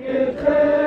give thanks.